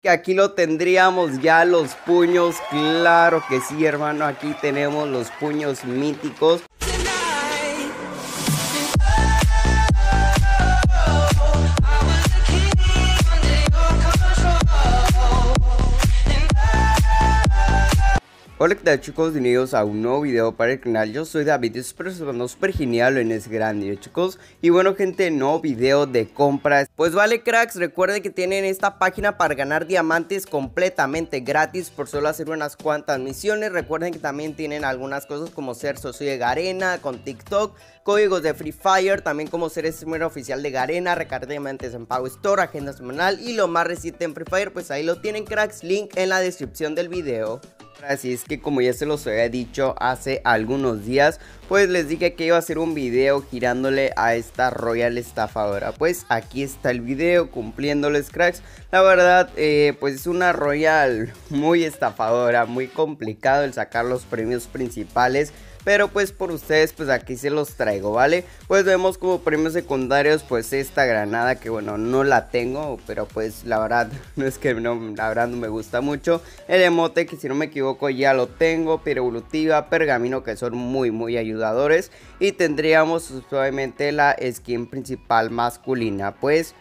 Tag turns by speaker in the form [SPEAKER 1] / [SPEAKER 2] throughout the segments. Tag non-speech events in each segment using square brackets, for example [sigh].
[SPEAKER 1] Que aquí lo tendríamos ya los puños, claro que sí hermano, aquí tenemos los puños míticos. Hola, ¿qué tal chicos? Bienvenidos a un nuevo video para el canal, yo soy David y espero que no súper genial en este gran video chicos. Y bueno gente, nuevo video de compras. Pues vale cracks, recuerden que tienen esta página para ganar diamantes completamente gratis Por solo hacer unas cuantas misiones. Recuerden que también tienen algunas cosas como ser socio de Garena con TikTok Códigos de Free Fire, también como ser streamer oficial de Garena Recarga diamantes en Pago Store, agenda semanal Y lo más reciente en Free Fire, pues ahí lo tienen cracks. Link en la descripción del video Así es que como ya se los había dicho hace algunos días, pues les dije que iba a hacer un video girándole a esta Royal estafadora. Pues aquí está el video cumpliéndoles cracks. La verdad, eh, pues es una Royal muy estafadora, muy complicado el sacar los premios principales. Pero pues por ustedes pues aquí se los traigo, ¿vale? Pues vemos como premios secundarios pues esta granada que bueno no la tengo Pero pues la verdad [laughs] no es que no, la verdad no me gusta mucho. El emote que si no me equivoco ya lo tengo Pero evolutiva, pergamino que son muy muy ayudadores. Y tendríamos suavemente la skin principal masculina. Pues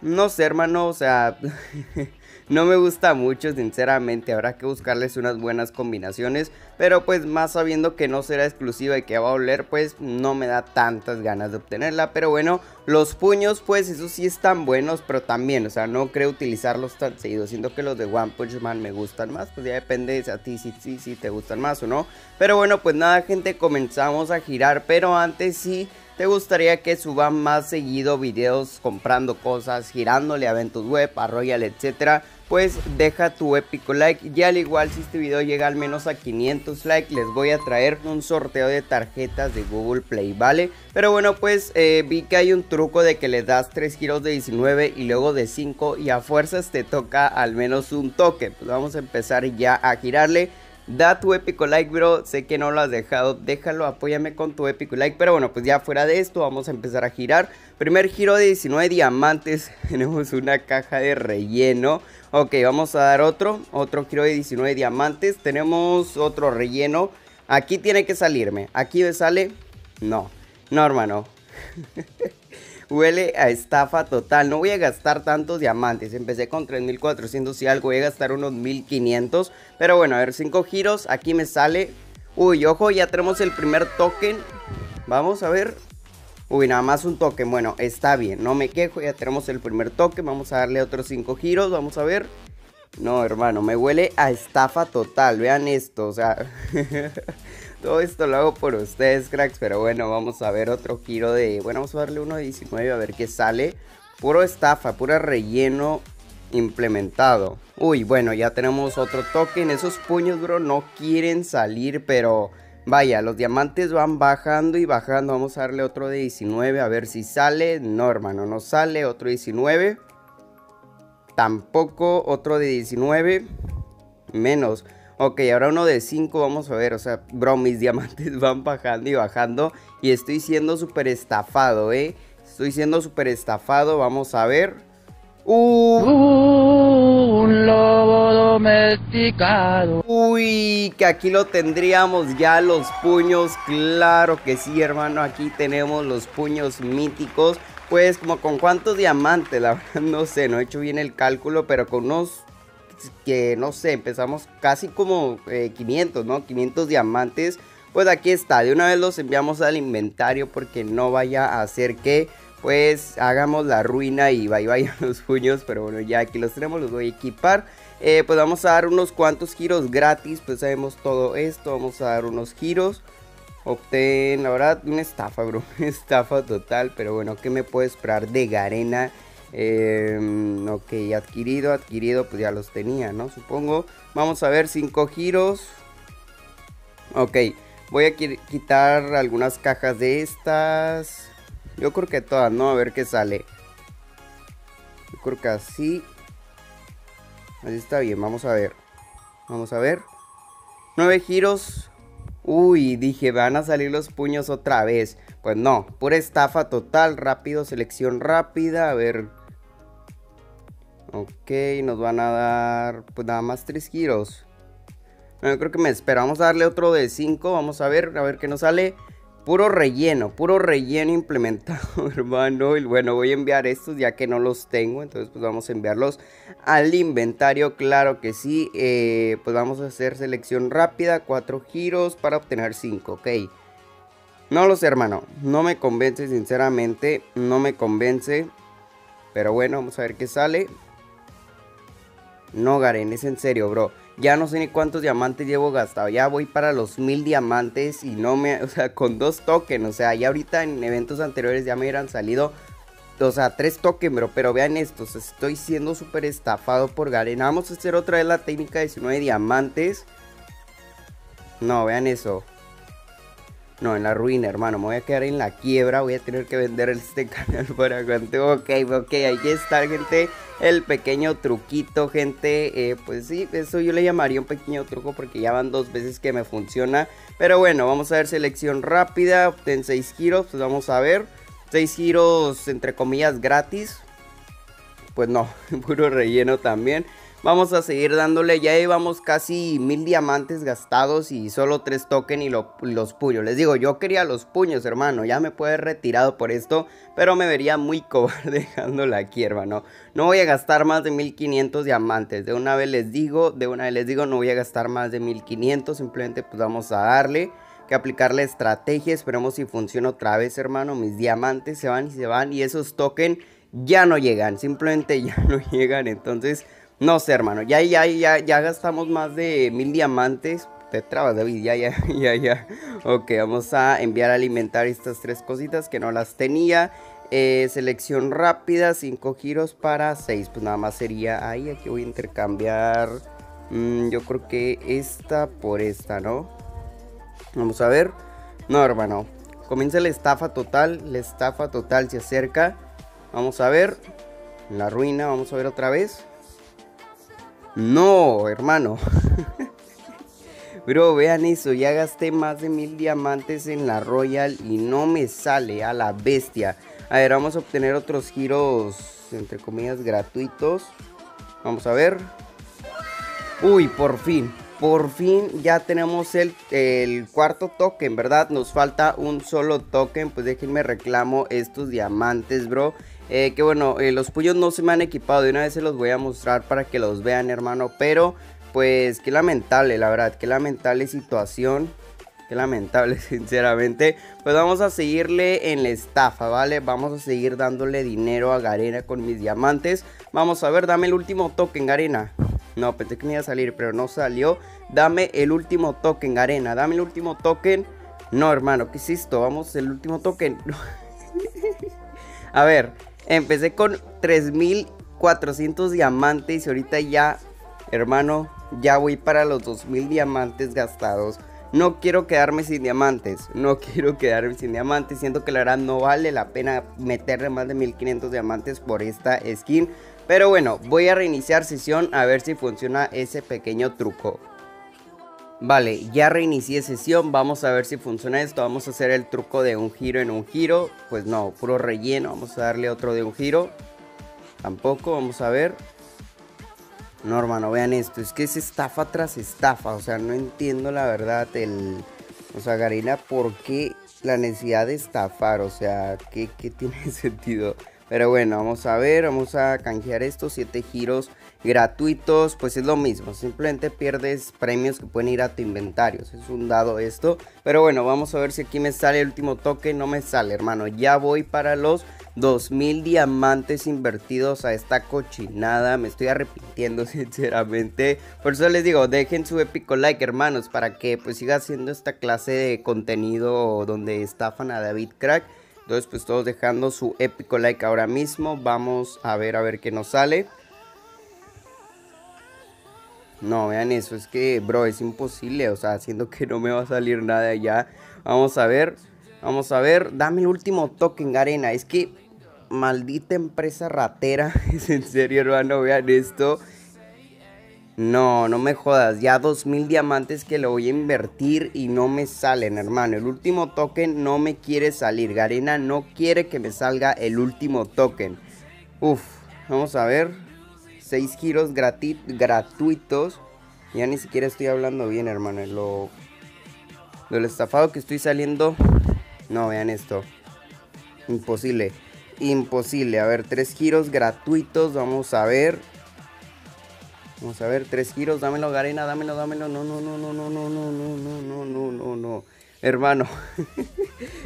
[SPEAKER 1] no sé hermano, o sea... [laughs] No me gusta mucho, sinceramente, habrá que buscarles unas buenas combinaciones, pero pues más sabiendo que no será exclusiva y que va a oler, pues no me da tantas ganas de obtenerla, pero bueno, los puños pues esos sí están buenos, pero también, o sea, no creo utilizarlos tan seguido, siento que los de One Punch Man me gustan más, pues ya depende de a ti si, si, si te gustan más o no, pero bueno, pues nada gente, comenzamos a girar, pero antes sí... ¿Te gustaría que suba más seguido videos comprando cosas, girándole a eventos web, a Royal, etcétera? Pues deja tu épico like y al igual si este video llega al menos a 500 likes les voy a traer un sorteo de tarjetas de Google Play, ¿vale? Pero bueno pues eh, vi que hay un truco de que le das 3 giros de 19 y luego de 5 y a fuerzas te toca al menos un toque. Pues vamos a empezar ya a girarle. Da tu épico like, bro. Sé que no lo has dejado. Déjalo, apóyame con tu épico like. Pero bueno, pues ya fuera de esto, vamos a empezar a girar. Primer giro de 19 diamantes. [laughs] Tenemos una caja de relleno. Ok, vamos a dar otro. Otro giro de 19 diamantes. Tenemos otro relleno. Aquí tiene que salirme. Aquí me sale. No. No, hermano. [laughs] Huele a estafa total. No voy a gastar tantos diamantes. Empecé con 3400 y algo. Voy a gastar unos 1500. Pero bueno, a ver, 5 giros. Aquí me sale. Uy, ojo, ya tenemos el primer token. Vamos a ver. Uy, nada más un token. Bueno, está bien. No me quejo. Ya tenemos el primer token. Vamos a darle otros 5 giros. Vamos a ver. No, hermano, me huele a estafa total. Vean esto, o sea. [laughs] Todo esto lo hago por ustedes, cracks. Pero bueno, vamos a ver otro giro de... Bueno, vamos a darle uno de 19 a ver qué sale. Puro estafa, puro relleno implementado. Uy, bueno, ya tenemos otro token. Esos puños, bro, no quieren salir, pero... Vaya, los diamantes van bajando y bajando. Vamos a darle otro de 19 a ver si sale. No, hermano, no sale. Otro 19. Tampoco. Otro de 19. Menos. Ok, ahora uno de 5, vamos a ver, o sea, bro, mis [laughs] diamantes van bajando y bajando y estoy siendo súper estafado, ¿eh? Estoy siendo súper estafado, vamos a ver. Uh. Un lobo domesticado. Uy, que aquí lo tendríamos ya los puños, claro que sí, hermano, aquí tenemos los puños míticos. Pues como con cuántos diamantes, la [laughs] verdad no sé, no he hecho bien el cálculo, pero con unos que no sé, empezamos casi como 500, eh, ¿no? 500 diamantes. Pues aquí está, de una vez los enviamos al inventario porque no vaya a hacer que pues hagamos la ruina y vaya, vaya [laughs] los puños. Pero bueno, ya aquí los tenemos, los voy a equipar. Eh, pues vamos a dar unos cuantos giros gratis, pues sabemos todo esto, vamos a dar unos giros. Obtén, la verdad, una estafa, bro, [laughs] una estafa total, pero bueno, ¿qué me puedo esperar de Garena? Eh, ok, adquirido, adquirido, pues ya los tenía, ¿no? Supongo. Vamos a ver, cinco giros. Ok, voy a quitar algunas cajas de estas. Yo creo que todas, ¿no? A ver qué sale. Yo creo que así. Así está bien, vamos a ver. Vamos a ver. Nueve giros. Uy, dije, van a salir los puños otra vez. Pues no, pura estafa total, rápido, selección rápida. A ver, Ok, nos van a dar pues nada más tres giros. yo creo que me espera. Vamos a darle otro de 5. Vamos a ver, a ver qué nos sale. Puro relleno, puro relleno implementado, [laughs] hermano. Y bueno, voy a enviar estos ya que no los tengo. Entonces, pues vamos a enviarlos al inventario. Claro que sí. Eh, pues vamos a hacer selección rápida. Cuatro giros para obtener cinco, ok. No lo sé, hermano. No me convence, sinceramente. No me convence. Pero bueno, vamos a ver qué sale. No, Garen, es en serio, bro. Ya no sé ni cuántos diamantes llevo gastado. Ya voy para los mil diamantes y no me... [laughs] O sea, con dos tokens. O sea, ya ahorita en eventos anteriores ya me hubieran salido... O sea, tres tokens, bro. Pero vean estos. Estoy siendo súper estafado por Garen. Vamos a hacer otra vez la técnica de 19 diamantes. No, vean eso. No, en la ruina, hermano. Me voy a quedar en la quiebra. Voy a tener que vender este [laughs] canal para aguante. Ok, ok, ahí está, gente. El pequeño truquito, gente. Eh, pues sí, eso yo le llamaría un pequeño truco porque ya van dos veces que me funciona. Pero bueno, vamos a ver selección rápida. Obtén 6 giros. Pues vamos a ver. 6 giros, entre comillas, gratis. Pues no, [laughs] puro relleno también. Vamos a seguir dándole, ya llevamos casi mil diamantes gastados y solo tres tokens y los puños. Les digo, yo quería los puños, hermano, ya me puedo retirado por esto, pero me vería muy cobarde [laughs] dejándola aquí, hermano. No voy a gastar más de 1500 diamantes, de una vez les digo, de una vez les digo, no voy a gastar más de 1500, simplemente pues vamos a darle que aplicar la estrategia, esperemos si funciona otra vez, hermano. Mis diamantes se van y se van y esos tokens ya no llegan, simplemente [laughs] ya no llegan, entonces no sé, hermano. Ya, ya, ya, ya gastamos más de mil diamantes. Te trabas, David. Ya, ya, [laughs] ya, ya. Ok, vamos a enviar a alimentar estas tres cositas que no las tenía. Eh, selección rápida, cinco giros para seis. Pues nada más sería ahí. Aquí voy a intercambiar. Mm, yo creo que esta por esta, ¿no? Vamos a ver. No, hermano. Comienza la estafa total. La estafa total se acerca. Vamos a ver. La ruina. Vamos a ver otra vez. No, hermano. [laughs] Bro, vean eso, ya gasté más de mil diamantes en la Royal y no me sale a la bestia. A ver, vamos a obtener otros giros, entre comillas, gratuitos. Vamos a ver. Uy, por fin, por fin ya tenemos el, el cuarto token, ¿verdad? Nos falta un solo token, pues déjenme reclamo estos diamantes, bro. Eh, que bueno, eh, los puños no se me han equipado. De una vez se los voy a mostrar para que los vean, hermano. Pero, pues, qué lamentable, la verdad. Qué lamentable situación. Qué lamentable, [laughs] sinceramente. Pues vamos a seguirle en la estafa, ¿vale? Vamos a seguir dándole dinero a Garena con mis diamantes. Vamos a ver, dame el último token, Garena. No, pensé que me iba a salir, pero no salió. Dame el último token, Garena. Dame el último token. No, hermano, ¿qué es esto? Vamos, el último token. [laughs] a ver, Empecé con 3400 diamantes y ahorita ya, hermano, ya voy para los 2000 diamantes gastados. No quiero quedarme sin diamantes, no [laughs] quiero quedarme sin diamantes. Siento que la verdad no vale la pena meterle más de 1500 diamantes por esta skin. Pero bueno, voy a reiniciar sesión a ver si funciona ese pequeño truco. Vale, ya reinicié sesión, vamos a ver si funciona esto, vamos a hacer el truco de un giro en un giro, pues no, puro relleno, vamos a darle otro de un giro, tampoco, vamos a ver. No hermano, vean esto, es que es estafa tras estafa, o sea, no entiendo la verdad el... O sea, Garina, ¿por qué la necesidad de estafar? O sea, ¿qué, qué tiene [laughs] sentido? Pero bueno, vamos a ver, vamos a canjear estos 7 giros gratuitos, pues es lo mismo, simplemente pierdes premios que pueden ir a tu inventario, es un dado esto, pero bueno, vamos a ver si aquí me sale el último toque, no me sale hermano, ya voy para los 2000 diamantes invertidos a esta cochinada, me estoy arrepintiendo [laughs] sinceramente, por eso les digo, dejen su épico like hermanos, para que pues siga haciendo esta clase de contenido donde estafan a David Crack, entonces pues todos dejando su épico like ahora mismo, vamos a ver a ver qué nos sale. No, vean eso, es que, bro, es imposible, o sea, siendo que no me va a salir nada allá. Vamos a ver, vamos a ver, dame el último token, arena. Es que, maldita empresa ratera, [laughs] es en serio, hermano, vean esto. No, no me jodas, ya 2000 diamantes que lo voy a invertir y no me salen, hermano. El último token no me quiere salir, Garena no quiere que me salga el último token. Uf, vamos a ver. 6 giros gratuitos. Ya ni siquiera estoy hablando bien, hermano. Lo, lo estafado que estoy saliendo. No, vean esto. Imposible. Imposible. A ver, tres giros gratuitos. Vamos a ver. Vamos a ver, tres giros. Dámelo, Garena. Dámelo, dámelo. No, no, no, no, no, no, no, no, no, no, no, no, no. Hermano.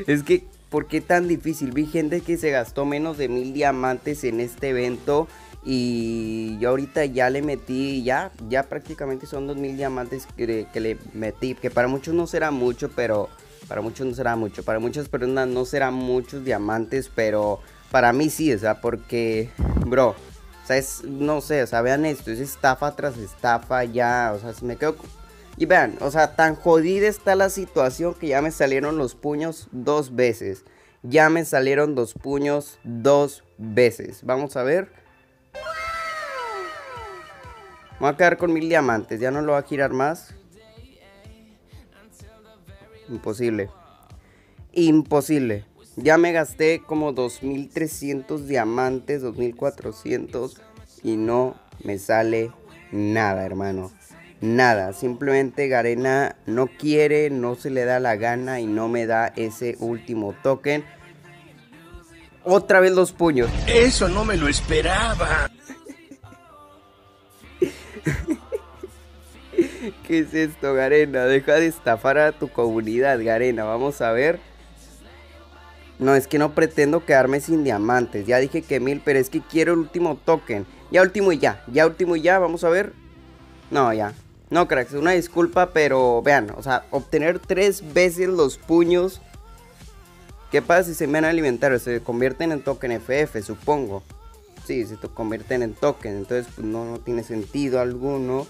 [SPEAKER 1] es que, ¿por qué tan difícil? Vi gente que se gastó menos de mil diamantes en este evento. Y yo ahorita ya le metí, ya, ya prácticamente son 2000 diamantes que, le metí. Que para muchos no será mucho, pero para muchos no será mucho. Para muchas personas no será muchos diamantes, pero para mí sí, o sea, porque, bro, o sea, es, no sé, o sea, vean esto, es estafa tras estafa ya, o sea, si me quedo... Y vean, o sea, tan jodida está la situación que ya me salieron los puños dos veces. Ya me salieron dos puños dos veces. Vamos a ver. Voy a quedar con mil diamantes. Ya no lo va a girar más. Imposible. Imposible. Ya me gasté como 2300 diamantes, 2400 y no me sale nada, hermano. Nada, simplemente Garena no quiere, no se le da la gana y no me da ese último token. Otra vez los puños.
[SPEAKER 2] Eso no me lo esperaba. [laughs]
[SPEAKER 1] ¿Qué es esto, Garena? Deja de estafar a tu comunidad, Garena. Vamos a ver. No, es que no pretendo quedarme sin diamantes. Ya dije que mil, pero es que quiero el último token. Ya último y ya. Ya último y ya. Vamos a ver. No, ya. No, cracks. Una disculpa, pero vean. O sea, obtener tres veces los puños. ¿Qué pasa si se van a alimentar? Se convierten en token FF, supongo. Sí, se convierten en token. Entonces, pues no, tiene sentido alguno.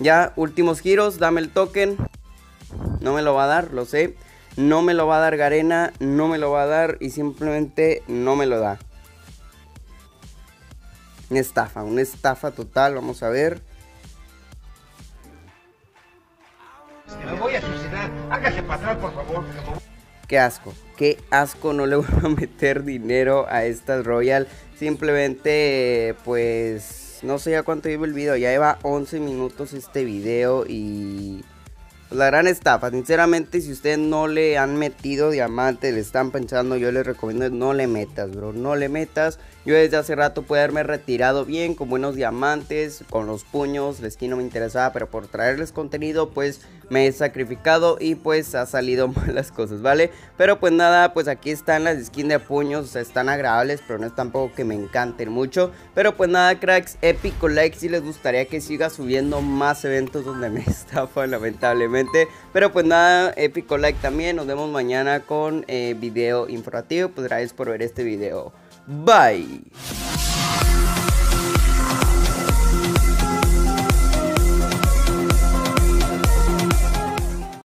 [SPEAKER 1] Ya, últimos giros, dame el token. No me lo va a dar, lo sé. No me lo va a dar Garena, no me lo va a dar y simplemente no me lo da. Una estafa, una estafa total, vamos a ver.
[SPEAKER 2] Me voy a suicidar, hágase para por favor.
[SPEAKER 1] Qué asco, qué asco, no le [laughs] voy a meter dinero a estas Royal. Simplemente, pues no sé ya cuánto lleva el video, ya lleva 11 minutos este video y la gran estafa, sinceramente si ustedes no le han metido diamante, le están pensando, yo les recomiendo no le metas, bro, no le metas. Yo desde hace rato pude haberme retirado bien, con buenos diamantes, con los puños, la skin no me interesaba, pero por traerles contenido pues me he sacrificado y pues ha salido [laughs] mal las cosas, ¿vale? Pero pues nada, pues aquí están las skins de puños, o sea, están agradables, pero no es tampoco que me encanten mucho. Pero pues nada, cracks, épico like si les gustaría que siga subiendo más eventos donde me [laughs] estafan, lamentablemente. Pero pues nada, épico like también, nos vemos mañana con eh, video informativo, pues gracias por ver este video. Bye.